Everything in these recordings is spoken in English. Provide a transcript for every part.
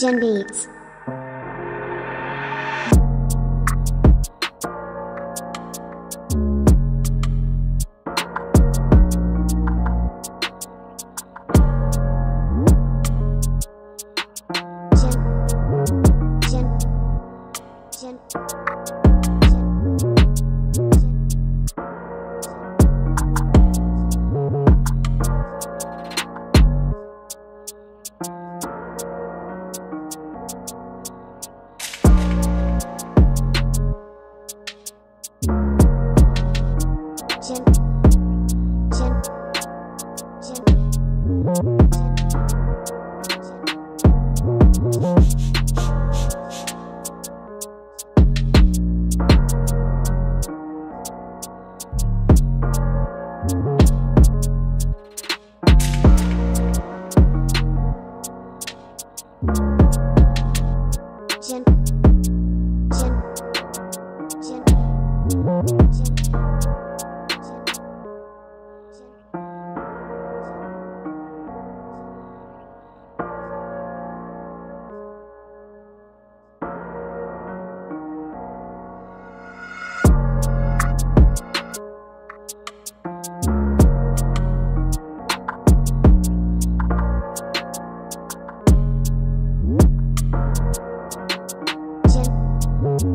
Gen Beats. Gen. Gen. Gen. Chin. Chin. Jim.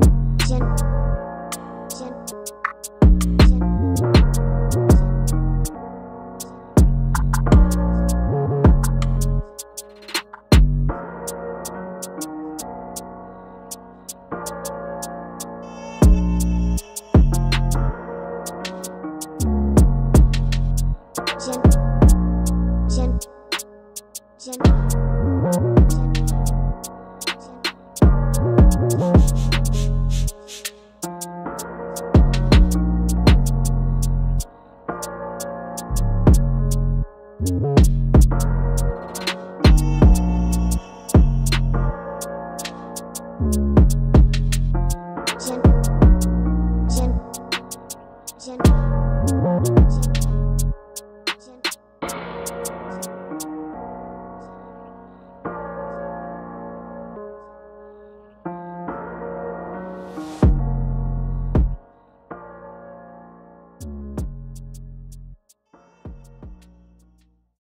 Jim. Jim. thank you